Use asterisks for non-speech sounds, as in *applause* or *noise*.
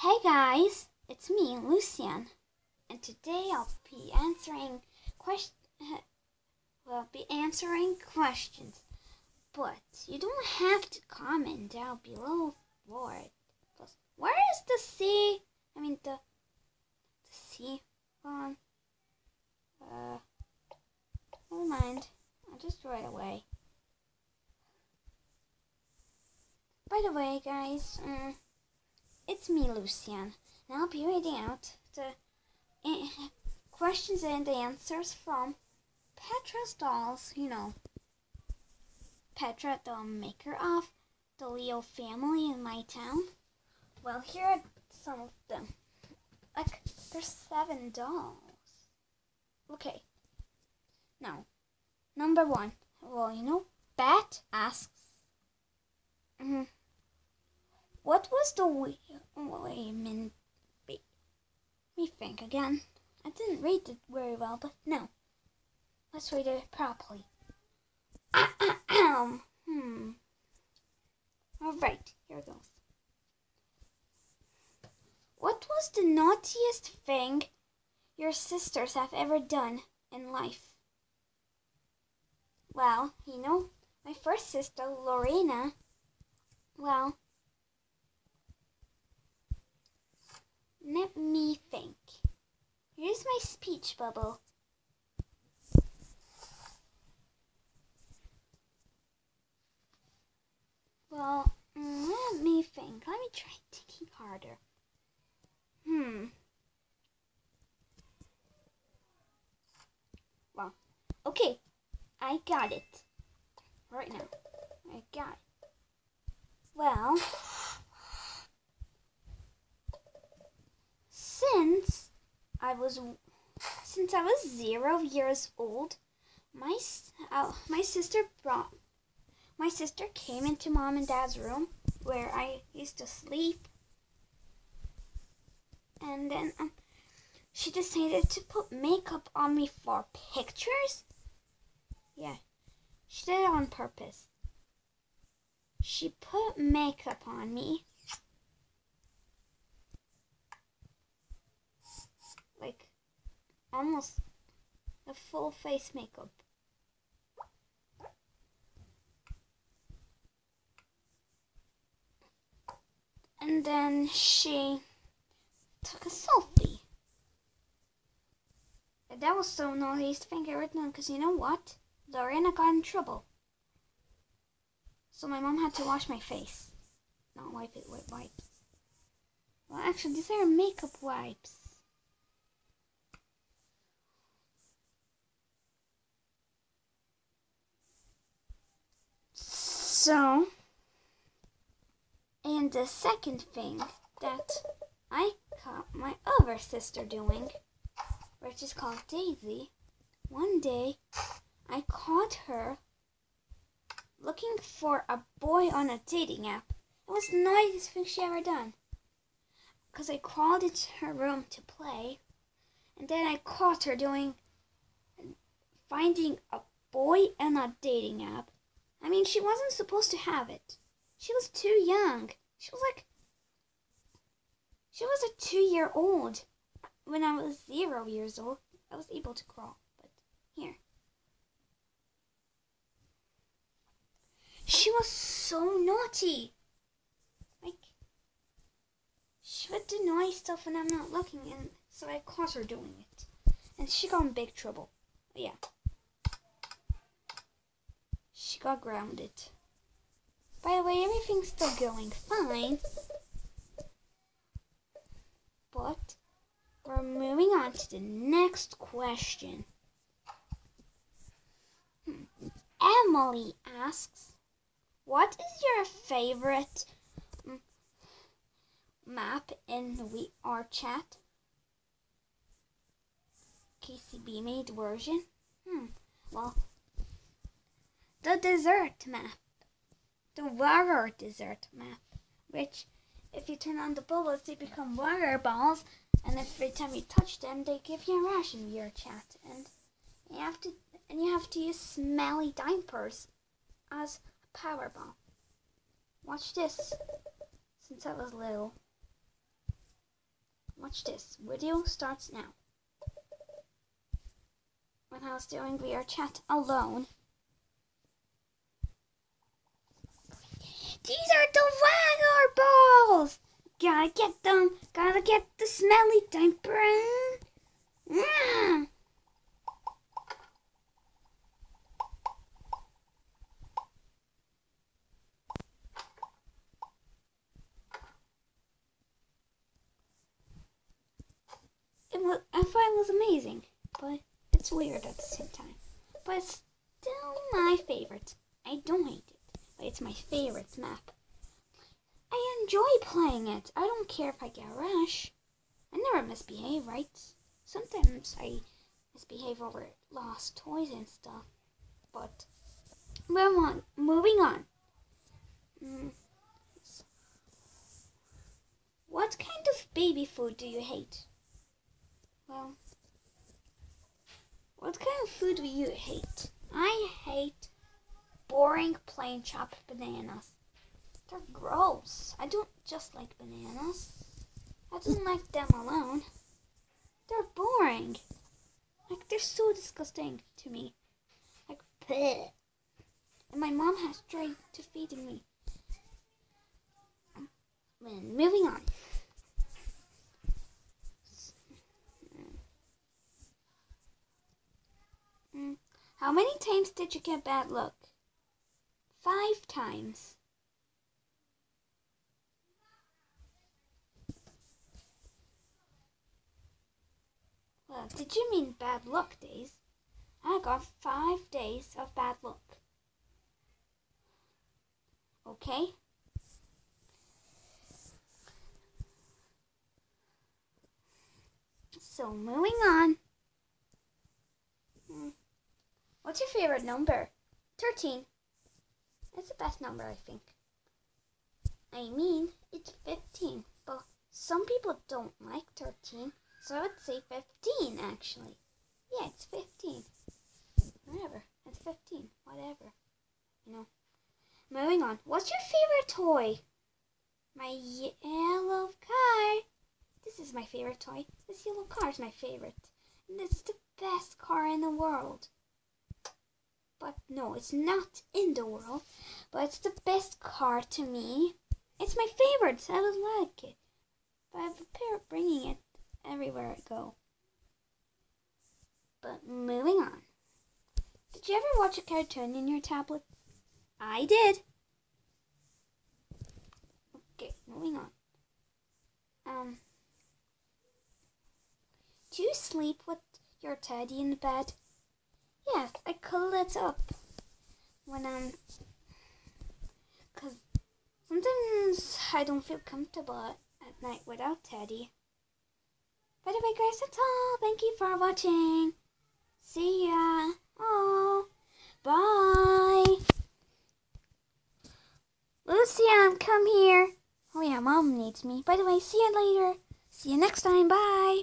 Hey guys, it's me, Lucian, and today I'll be answering question. *laughs* Well, be answering questions, but you don't have to comment down below for it. Plus, where is the C? I mean the the C on. Uh, never mind. I'll just throw it away. By the way, guys, um, it's me, Lucian, and I'll be reading out the uh, questions and answers from Petra's dolls. You know, Petra, the maker of the Leo family in my town. Well, here are some of them. Like, there's seven dolls. Okay. Now, number one. Well, you know, Bat asks. Mm, what was the wait? Wait a minute. Wait. Let me think again. I didn't read it very well, but no. Let's read it properly. *coughs* hmm. All right, here goes. What was the naughtiest thing your sisters have ever done in life? Well, you know, my first sister, Lorena, well, let me think. Here's my speech bubble. Well, let me think. Let me try thinking harder. Hmm. Well, okay. I got it. Right now. I got it. Well, since I was since I was zero years old, my uh, my sister brought my sister came into mom and dad's room where I used to sleep, and then um, she decided to put makeup on me for pictures. Yeah, she did it on purpose. She put makeup on me. Like almost a full face makeup. And then she took a selfie. And that was so naughty to think I written down because you know what? Lorena got in trouble. So my mom had to wash my face. Not wipe it with wipes. Well, actually, these are makeup wipes. So, and the second thing that I caught my other sister doing, which is called Daisy, one day I caught her looking for a boy on a dating app. It was the nicest thing she ever done. Because I crawled into her room to play, and then I caught her doing finding a boy on a dating app. I mean, she wasn't supposed to have it. She was too young. She was like, she was a two year old. When I was zero years old, I was able to crawl. But here. She was so naughty. Like, she would do naughty stuff when I'm not looking, and so I caught her doing it. And she got in big trouble. But yeah. She got grounded. By the way, everything's still going fine. But we're moving on to the next question. Hmm. Emily asks, what is your favorite map in the We Are chat? KCB made version? Hmm. Well, the dessert map. The water dessert map. Which, if you turn on the bubbles, they become water balls. And every time you touch them, they give you a ration via chat. And you have to and you have to use smelly diapers as a Powerball. Watch this. Since I was little. watch this. Video starts now. When I was doing VR chat alone. These are the Wagger balls! Gotta get them. Gotta get the smelly diaper. Mm. It was, I thought it was amazing, but it's weird at the same time. But it's still my favorite. I don't hate it, it's my favorite map. I enjoy playing it. I don't care if I get a rash. I never misbehave, right? Sometimes I misbehave over lost toys and stuff. But move on. Moving on. Mm. What kind of baby food do you hate? Well, what kind of food do you hate? I hate boring plain chopped bananas. They're gross. I don't just like bananas. I don't like them alone. They're boring. Like, they're so disgusting to me. Like, bleh. And my mom has tried to feed me. And moving on. Mm. How many times did you get bad luck? Five times. Well, did you mean bad luck days? I got five days of bad luck. Okay? So, moving on. Hmm. What's your favorite number? 13. It's the best number, I think. I mean, it's 15, but some people don't like 13. So I would say 15 actually. Yeah, it's 15. Whatever. It's 15. Whatever. You know. Moving on. What's your favorite toy? My yellow car. This is my favorite toy. This yellow car is my favorite. And it's the best car in the world. But no, it's not in the world. But it's the best car to me. It's my favorite. So I would like it. But I have a bringing it everywhere I go. But moving on. Did you ever watch a cartoon in your tablet? I did. Okay, moving on. Um, do you sleep with your teddy in the bed? Yes, I cuddle it up when I'm, cause sometimes I don't feel comfortable at night without Teddy. By the way, guys, that's all. Thank you for watching. See ya. Oh, bye. Lucian, come here. Oh yeah, mom needs me. By the way, see you later. See you next time. Bye.